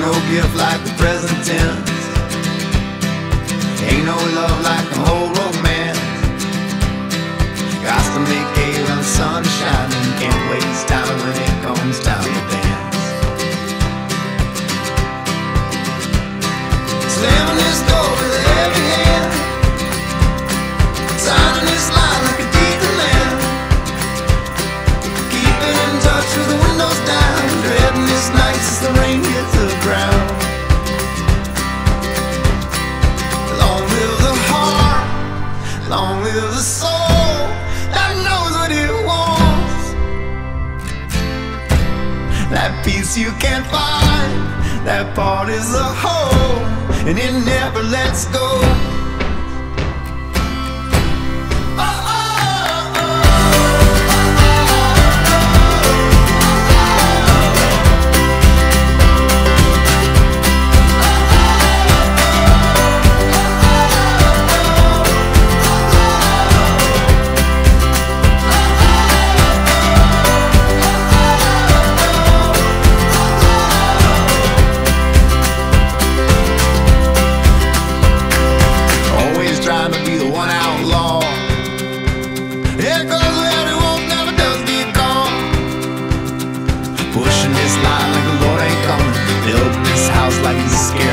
Ain't no gift like the present tense. Ain't no love like Long live the soul that knows what it wants. That peace you can't find, that part is a whole, and it never lets go.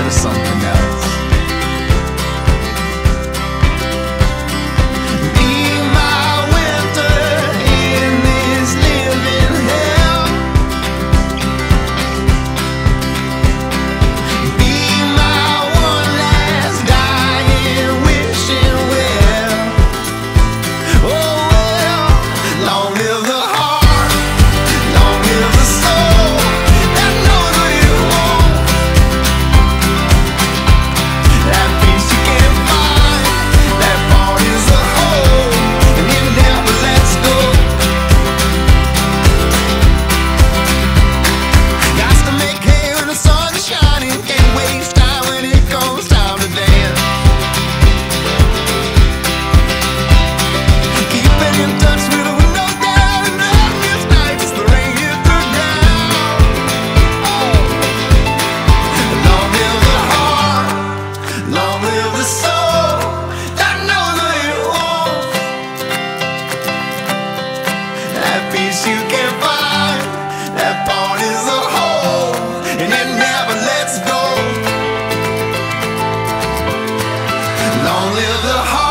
something. Long live the soul that knows. That peace you can find, that bond is a whole, and it never lets go. Long live the heart.